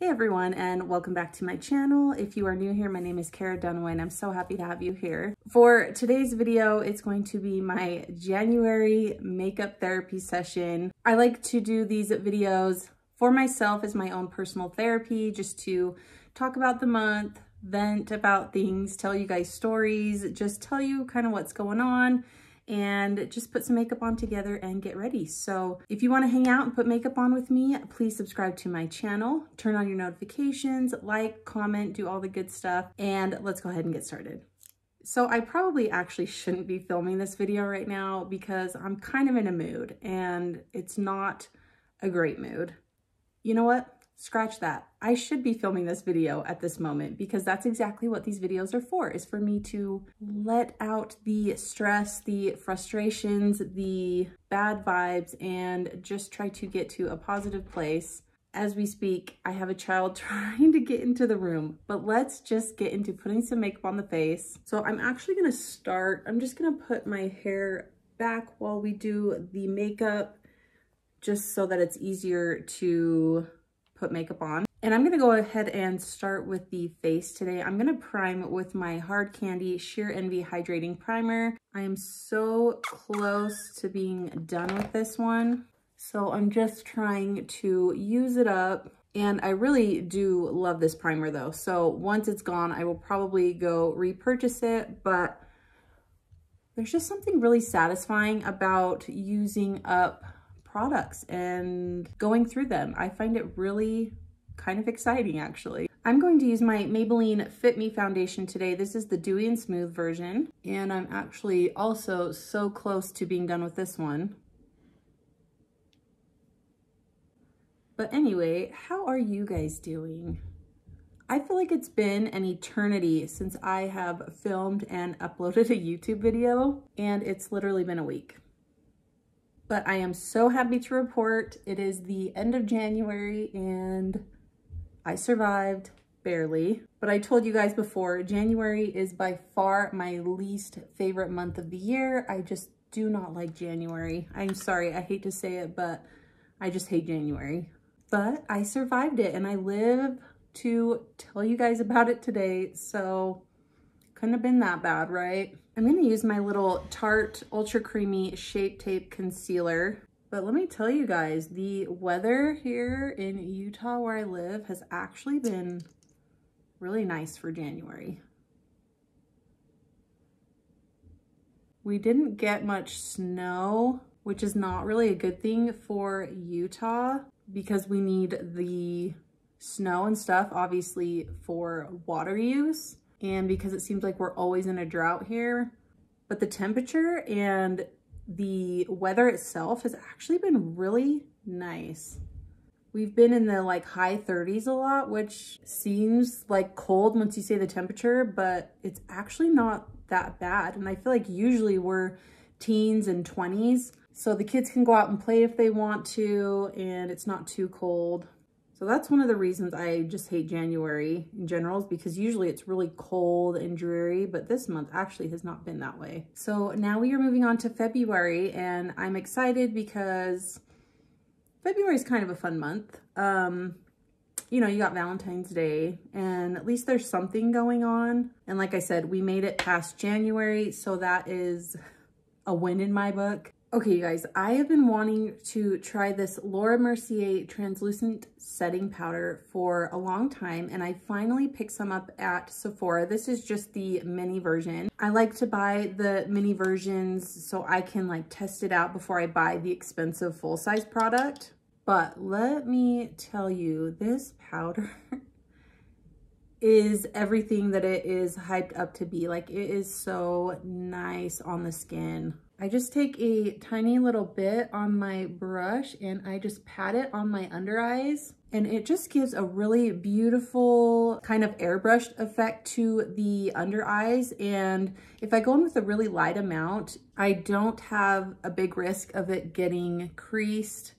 Hey everyone and welcome back to my channel. If you are new here, my name is Kara Dunaway and I'm so happy to have you here. For today's video, it's going to be my January makeup therapy session. I like to do these videos for myself as my own personal therapy, just to talk about the month, vent about things, tell you guys stories, just tell you kind of what's going on and just put some makeup on together and get ready. So if you wanna hang out and put makeup on with me, please subscribe to my channel, turn on your notifications, like, comment, do all the good stuff, and let's go ahead and get started. So I probably actually shouldn't be filming this video right now because I'm kind of in a mood and it's not a great mood. You know what? Scratch that. I should be filming this video at this moment because that's exactly what these videos are for, is for me to let out the stress, the frustrations, the bad vibes, and just try to get to a positive place. As we speak, I have a child trying to get into the room, but let's just get into putting some makeup on the face. So I'm actually gonna start, I'm just gonna put my hair back while we do the makeup just so that it's easier to put makeup on. And I'm gonna go ahead and start with the face today. I'm gonna prime with my Hard Candy Sheer Envy Hydrating Primer. I am so close to being done with this one. So I'm just trying to use it up. And I really do love this primer though. So once it's gone, I will probably go repurchase it, but there's just something really satisfying about using up products and going through them. I find it really kind of exciting actually. I'm going to use my Maybelline Fit Me foundation today. This is the Dewy and Smooth version. And I'm actually also so close to being done with this one. But anyway, how are you guys doing? I feel like it's been an eternity since I have filmed and uploaded a YouTube video, and it's literally been a week but I am so happy to report it is the end of January and I survived barely. But I told you guys before, January is by far my least favorite month of the year. I just do not like January. I'm sorry, I hate to say it, but I just hate January. But I survived it and I live to tell you guys about it today. So couldn't have been that bad, right? I'm gonna use my little Tarte Ultra Creamy Shape Tape Concealer. But let me tell you guys, the weather here in Utah where I live has actually been really nice for January. We didn't get much snow, which is not really a good thing for Utah because we need the snow and stuff, obviously, for water use and because it seems like we're always in a drought here. But the temperature and the weather itself has actually been really nice. We've been in the like high 30s a lot, which seems like cold once you say the temperature, but it's actually not that bad. And I feel like usually we're teens and 20s. So the kids can go out and play if they want to, and it's not too cold. So that's one of the reasons I just hate January in general is because usually it's really cold and dreary, but this month actually has not been that way. So now we are moving on to February and I'm excited because February is kind of a fun month. Um, you know, you got Valentine's Day and at least there's something going on. And like I said, we made it past January, so that is a win in my book. Okay, you guys, I have been wanting to try this Laura Mercier translucent setting powder for a long time and I finally picked some up at Sephora. This is just the mini version. I like to buy the mini versions so I can like test it out before I buy the expensive full-size product. But let me tell you, this powder is everything that it is hyped up to be. Like it is so nice on the skin. I just take a tiny little bit on my brush and I just pat it on my under eyes and it just gives a really beautiful kind of airbrushed effect to the under eyes. And if I go in with a really light amount, I don't have a big risk of it getting creased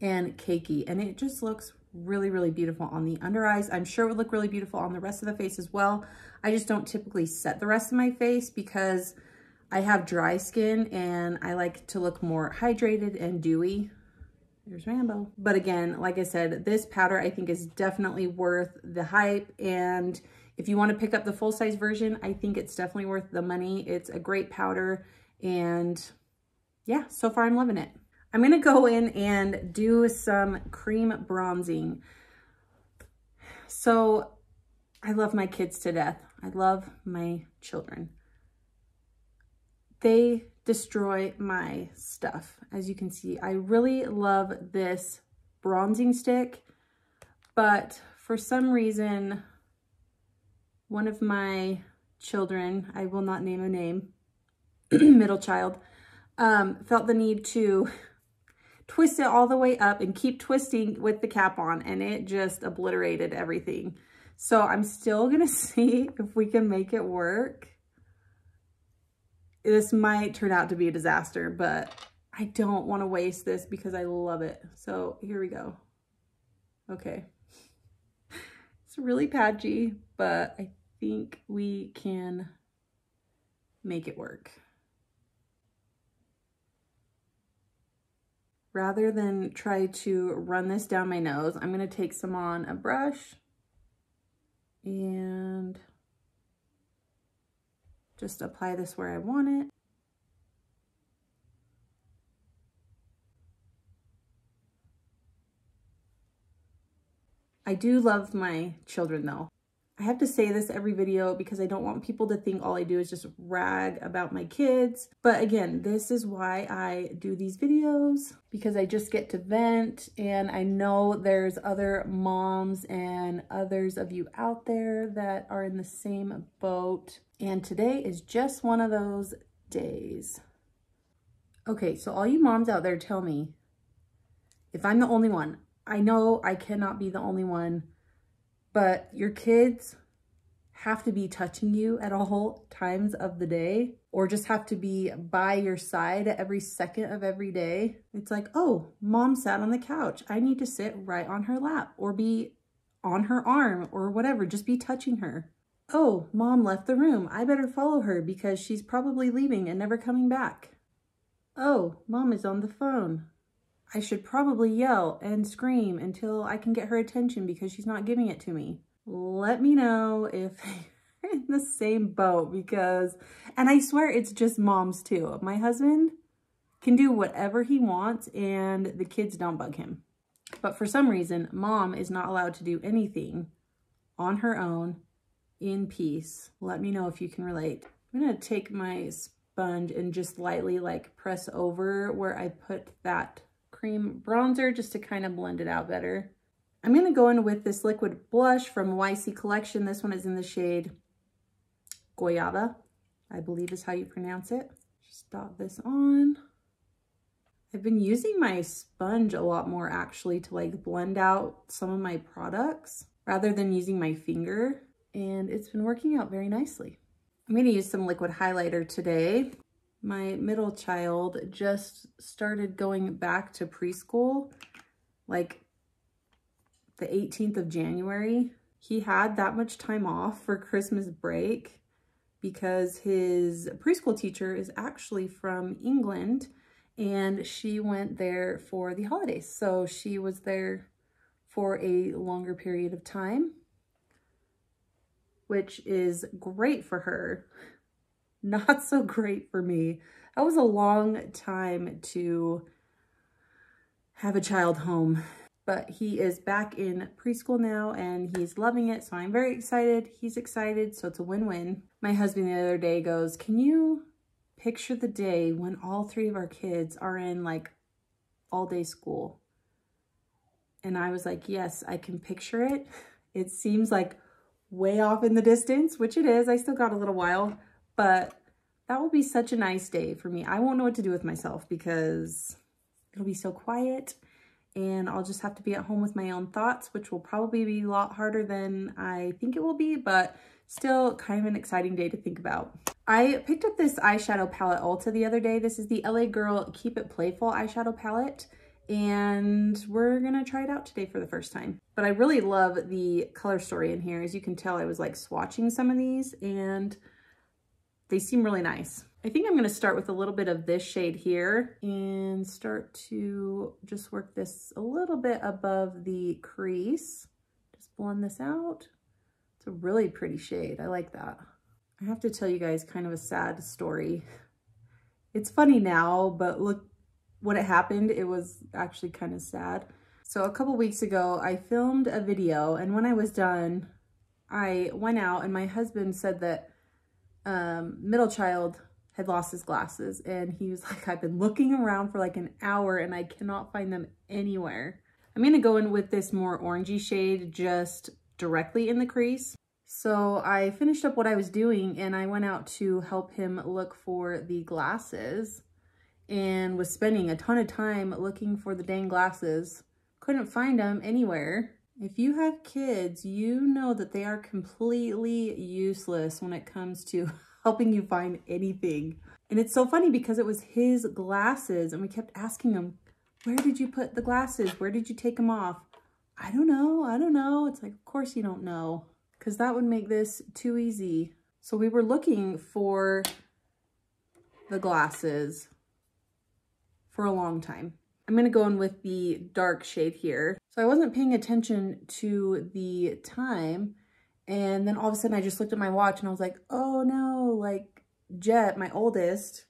and cakey. And it just looks really, really beautiful on the under eyes. I'm sure it would look really beautiful on the rest of the face as well. I just don't typically set the rest of my face because I have dry skin and I like to look more hydrated and dewy. There's Rambo. But again, like I said, this powder I think is definitely worth the hype. And if you want to pick up the full-size version, I think it's definitely worth the money. It's a great powder. And yeah, so far I'm loving it. I'm going to go in and do some cream bronzing. So I love my kids to death. I love my children. They destroy my stuff. As you can see, I really love this bronzing stick, but for some reason, one of my children, I will not name a name, middle child, um, felt the need to twist it all the way up and keep twisting with the cap on and it just obliterated everything. So I'm still gonna see if we can make it work this might turn out to be a disaster, but I don't want to waste this because I love it. So here we go. Okay. It's really patchy, but I think we can make it work. Rather than try to run this down my nose, I'm going to take some on a brush and just apply this where I want it. I do love my children though. I have to say this every video because I don't want people to think all I do is just rag about my kids. But again, this is why I do these videos because I just get to vent and I know there's other moms and others of you out there that are in the same boat. And today is just one of those days. Okay, so all you moms out there tell me, if I'm the only one, I know I cannot be the only one, but your kids have to be touching you at all times of the day or just have to be by your side every second of every day. It's like, oh, mom sat on the couch. I need to sit right on her lap or be on her arm or whatever. Just be touching her. Oh, mom left the room. I better follow her because she's probably leaving and never coming back. Oh, mom is on the phone. I should probably yell and scream until I can get her attention because she's not giving it to me. Let me know if you're in the same boat because, and I swear it's just moms too. My husband can do whatever he wants and the kids don't bug him. But for some reason, mom is not allowed to do anything on her own in peace. Let me know if you can relate. I'm gonna take my sponge and just lightly like press over where I put that cream bronzer just to kind of blend it out better. I'm going to go in with this liquid blush from YC Collection. This one is in the shade Goyava, I believe is how you pronounce it. Just dot this on. I've been using my sponge a lot more actually to like blend out some of my products rather than using my finger. And it's been working out very nicely. I'm to use some liquid highlighter today my middle child just started going back to preschool like the 18th of January. He had that much time off for Christmas break because his preschool teacher is actually from England and she went there for the holidays. So she was there for a longer period of time, which is great for her not so great for me. That was a long time to have a child home, but he is back in preschool now and he's loving it. So I'm very excited. He's excited. So it's a win-win. My husband the other day goes, can you picture the day when all three of our kids are in like all day school? And I was like, yes, I can picture it. It seems like way off in the distance, which it is. I still got a little while, but that will be such a nice day for me. I won't know what to do with myself because it'll be so quiet and I'll just have to be at home with my own thoughts, which will probably be a lot harder than I think it will be, but still kind of an exciting day to think about. I picked up this eyeshadow palette Ulta the other day. This is the LA Girl Keep It Playful eyeshadow palette and we're gonna try it out today for the first time. But I really love the color story in here. As you can tell, I was like swatching some of these and they seem really nice. I think I'm going to start with a little bit of this shade here and start to just work this a little bit above the crease. Just blend this out. It's a really pretty shade. I like that. I have to tell you guys kind of a sad story. It's funny now, but look, when it happened, it was actually kind of sad. So a couple weeks ago, I filmed a video and when I was done, I went out and my husband said that um, middle child had lost his glasses and he was like, I've been looking around for like an hour and I cannot find them anywhere. I'm gonna go in with this more orangey shade just directly in the crease. So I finished up what I was doing and I went out to help him look for the glasses and was spending a ton of time looking for the dang glasses. Couldn't find them anywhere. If you have kids, you know that they are completely useless when it comes to helping you find anything. And it's so funny because it was his glasses and we kept asking him, where did you put the glasses? Where did you take them off? I don't know. I don't know. It's like, of course you don't know because that would make this too easy. So we were looking for the glasses for a long time. I'm to go in with the dark shade here. So I wasn't paying attention to the time. And then all of a sudden I just looked at my watch and I was like, oh no, like Jet, my oldest,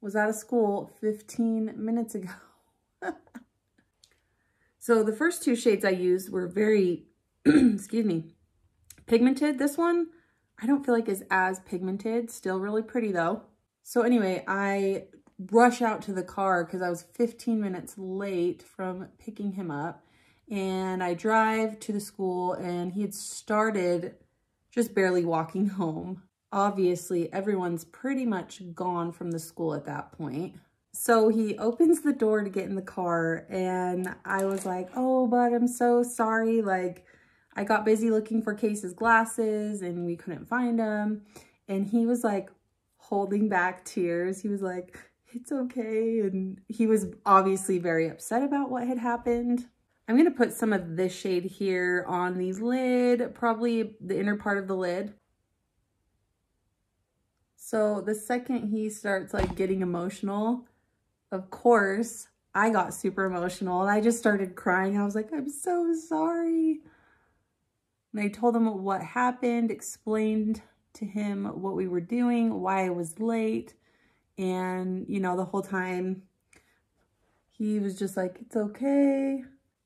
was out of school 15 minutes ago. so the first two shades I used were very, excuse me, pigmented. This one, I don't feel like is as pigmented. Still really pretty though. So anyway, I rush out to the car because I was 15 minutes late from picking him up. And I drive to the school and he had started just barely walking home. Obviously, everyone's pretty much gone from the school at that point. So he opens the door to get in the car and I was like, oh, but I'm so sorry. Like, I got busy looking for Case's glasses and we couldn't find them. And he was like holding back tears. He was like, it's okay. And he was obviously very upset about what had happened. I'm going to put some of this shade here on the lid, probably the inner part of the lid. So the second he starts like getting emotional, of course, I got super emotional and I just started crying. I was like, I'm so sorry. And I told him what happened, explained to him what we were doing, why I was late. And, you know, the whole time he was just like, it's okay.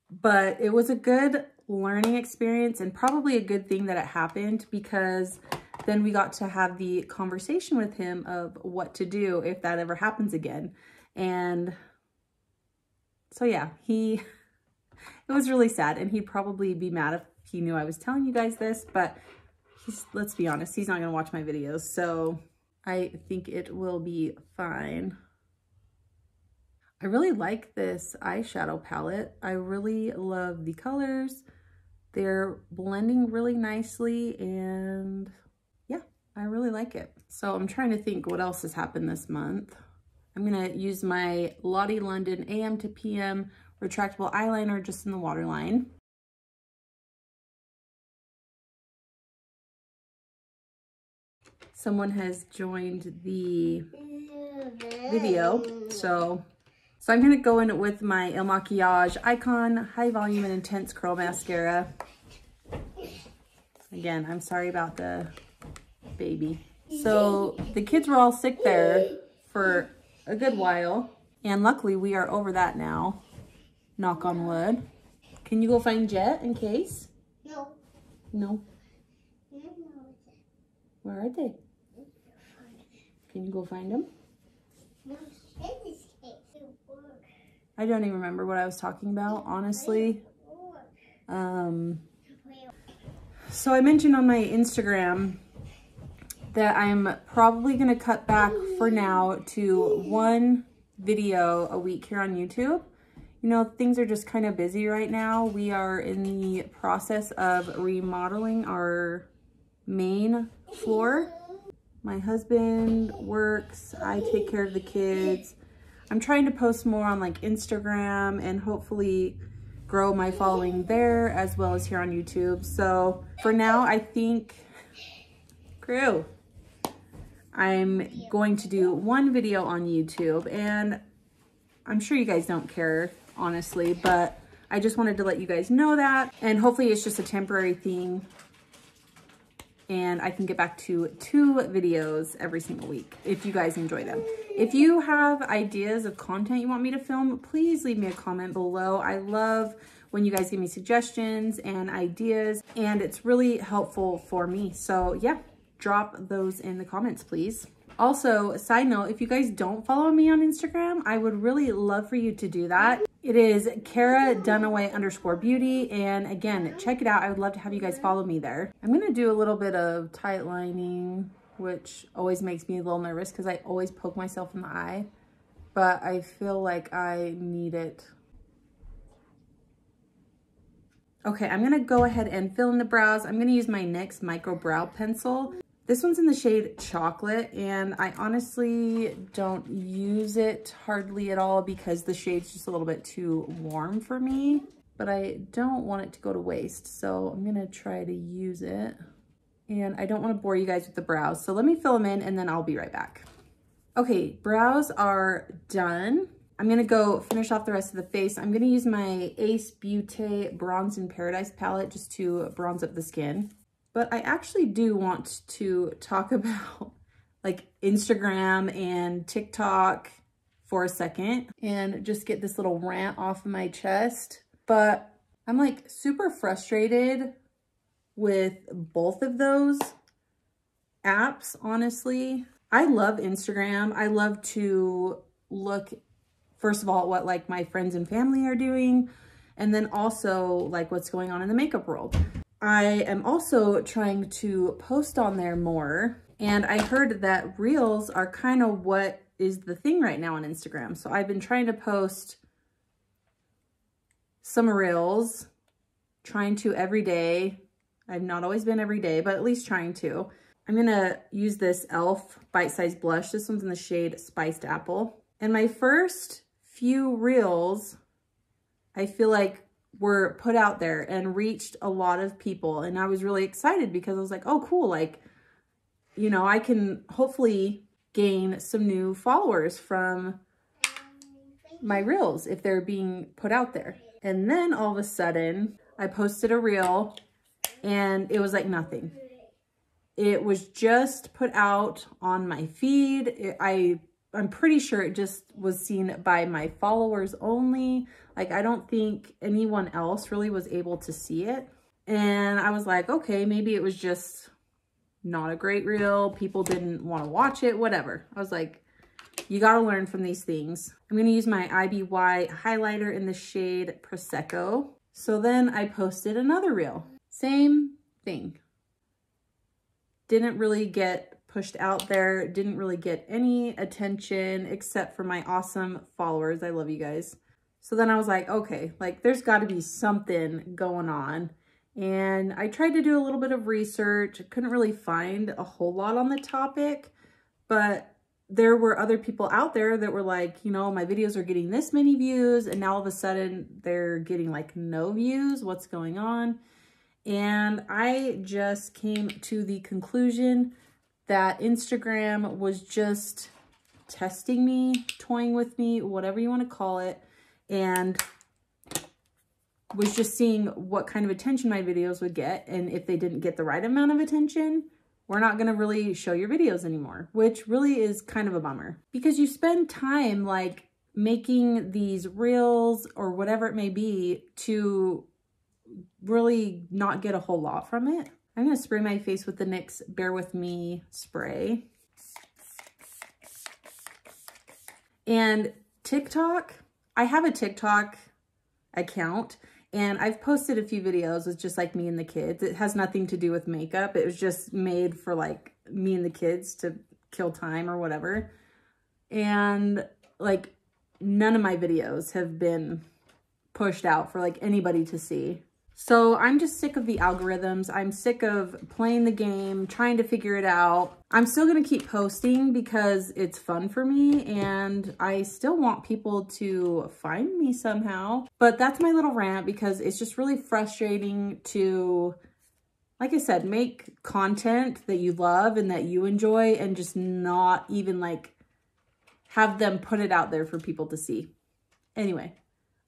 But it was a good learning experience and probably a good thing that it happened because then we got to have the conversation with him of what to do if that ever happens again. And so yeah, he, it was really sad and he'd probably be mad if he knew I was telling you guys this, but he's, let's be honest, he's not gonna watch my videos. So I think it will be fine. I really like this eyeshadow palette. I really love the colors. They're blending really nicely and yeah, I really like it. So I'm trying to think what else has happened this month. I'm gonna use my Lottie London AM to PM retractable eyeliner just in the waterline. Someone has joined the video. So, so I'm going to go in with my Il Makiage Icon High Volume and Intense Curl Mascara. Again, I'm sorry about the baby. So the kids were all sick there for a good while. And luckily we are over that now. Knock on wood. Can you go find Jet in case? No. No? Where are they? Can you go find them? I don't even remember what I was talking about, honestly. Um, so I mentioned on my Instagram that I'm probably going to cut back for now to one video a week here on YouTube. You know, things are just kind of busy right now. We are in the process of remodeling our main floor my husband works, I take care of the kids. I'm trying to post more on like Instagram and hopefully grow my following there as well as here on YouTube. So for now, I think, crew, I'm going to do one video on YouTube and I'm sure you guys don't care, honestly, but I just wanted to let you guys know that. And hopefully it's just a temporary thing and I can get back to two videos every single week if you guys enjoy them. If you have ideas of content you want me to film, please leave me a comment below. I love when you guys give me suggestions and ideas and it's really helpful for me. So yeah, drop those in the comments, please. Also, side note, if you guys don't follow me on Instagram, I would really love for you to do that. It is Kara Dunaway underscore beauty. And again, check it out. I would love to have you guys follow me there. I'm going to do a little bit of tight lining, which always makes me a little nervous because I always poke myself in the eye. But I feel like I need it. Okay, I'm going to go ahead and fill in the brows. I'm going to use my NYX Micro Brow Pencil. This one's in the shade Chocolate, and I honestly don't use it hardly at all because the shade's just a little bit too warm for me, but I don't want it to go to waste, so I'm gonna try to use it. And I don't wanna bore you guys with the brows, so let me fill them in and then I'll be right back. Okay, brows are done. I'm gonna go finish off the rest of the face. I'm gonna use my Ace Beauté Bronze in Paradise palette just to bronze up the skin. But I actually do want to talk about like Instagram and TikTok for a second and just get this little rant off of my chest. But I'm like super frustrated with both of those apps, honestly. I love Instagram. I love to look, first of all, what like my friends and family are doing, and then also like what's going on in the makeup world. I am also trying to post on there more. And I heard that reels are kind of what is the thing right now on Instagram. So I've been trying to post some reels, trying to every day. I've not always been every day, but at least trying to. I'm gonna use this e.l.f. Bite Size Blush. This one's in the shade Spiced Apple. And my first few reels, I feel like were put out there and reached a lot of people. And I was really excited because I was like, oh, cool. Like, you know, I can hopefully gain some new followers from my reels if they're being put out there. And then all of a sudden I posted a reel and it was like nothing. It was just put out on my feed. It, I I'm pretty sure it just was seen by my followers only. Like, I don't think anyone else really was able to see it. And I was like, okay, maybe it was just not a great reel. People didn't want to watch it, whatever. I was like, you got to learn from these things. I'm going to use my IBY highlighter in the shade Prosecco. So then I posted another reel. Same thing. Didn't really get pushed out there. Didn't really get any attention except for my awesome followers. I love you guys. So then I was like, okay, like there's got to be something going on. And I tried to do a little bit of research. I couldn't really find a whole lot on the topic, but there were other people out there that were like, you know, my videos are getting this many views and now all of a sudden they're getting like no views. What's going on? And I just came to the conclusion that Instagram was just testing me, toying with me, whatever you want to call it, and was just seeing what kind of attention my videos would get. And if they didn't get the right amount of attention, we're not going to really show your videos anymore, which really is kind of a bummer because you spend time like making these reels or whatever it may be to really not get a whole lot from it. I'm going to spray my face with the NYX Bare With Me spray. And TikTok, I have a TikTok account and I've posted a few videos with just like me and the kids. It has nothing to do with makeup. It was just made for like me and the kids to kill time or whatever. And like none of my videos have been pushed out for like anybody to see. So I'm just sick of the algorithms. I'm sick of playing the game, trying to figure it out. I'm still going to keep posting because it's fun for me and I still want people to find me somehow. But that's my little rant because it's just really frustrating to like I said, make content that you love and that you enjoy and just not even like have them put it out there for people to see. Anyway,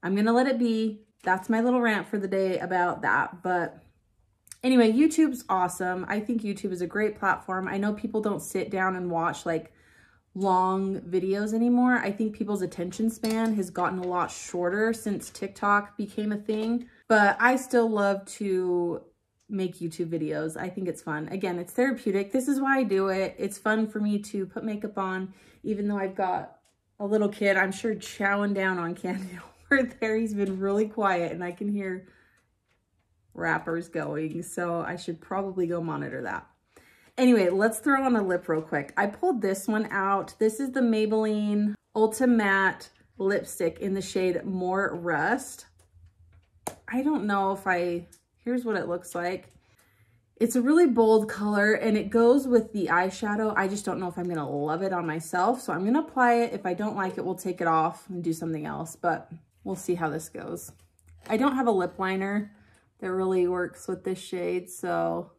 I'm going to let it be. That's my little rant for the day about that. But anyway, YouTube's awesome. I think YouTube is a great platform. I know people don't sit down and watch like long videos anymore. I think people's attention span has gotten a lot shorter since TikTok became a thing. But I still love to make YouTube videos. I think it's fun. Again, it's therapeutic. This is why I do it. It's fun for me to put makeup on, even though I've got a little kid, I'm sure chowing down on candy over there. He's been really quiet and I can hear wrappers going. So I should probably go monitor that. Anyway, let's throw on a lip real quick. I pulled this one out. This is the Maybelline Ultimatte lipstick in the shade More Rust. I don't know if I Here's what it looks like. It's a really bold color and it goes with the eyeshadow. I just don't know if I'm gonna love it on myself. So I'm gonna apply it. If I don't like it, we'll take it off and do something else, but we'll see how this goes. I don't have a lip liner that really works with this shade, so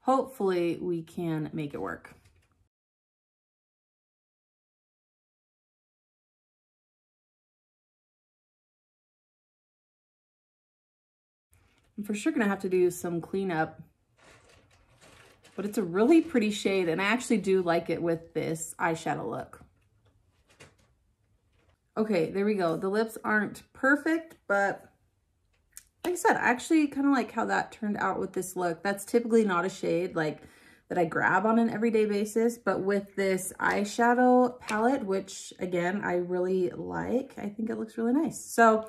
hopefully we can make it work. I'm for sure gonna have to do some cleanup, but it's a really pretty shade and I actually do like it with this eyeshadow look. Okay, there we go. The lips aren't perfect, but like I said, I actually kind of like how that turned out with this look. That's typically not a shade like that I grab on an everyday basis, but with this eyeshadow palette, which again, I really like, I think it looks really nice. So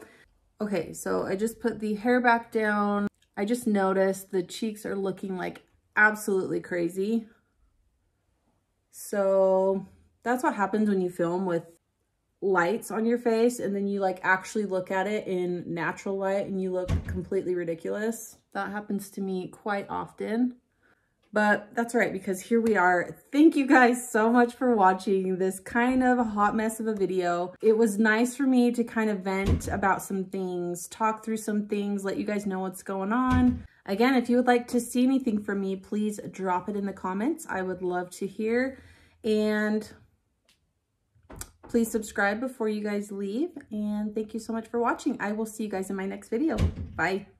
Okay, so I just put the hair back down. I just noticed the cheeks are looking like absolutely crazy. So that's what happens when you film with lights on your face and then you like actually look at it in natural light and you look completely ridiculous. That happens to me quite often. But that's right, because here we are. Thank you guys so much for watching this kind of a hot mess of a video. It was nice for me to kind of vent about some things, talk through some things, let you guys know what's going on. Again, if you would like to see anything from me, please drop it in the comments. I would love to hear. And please subscribe before you guys leave. And thank you so much for watching. I will see you guys in my next video. Bye.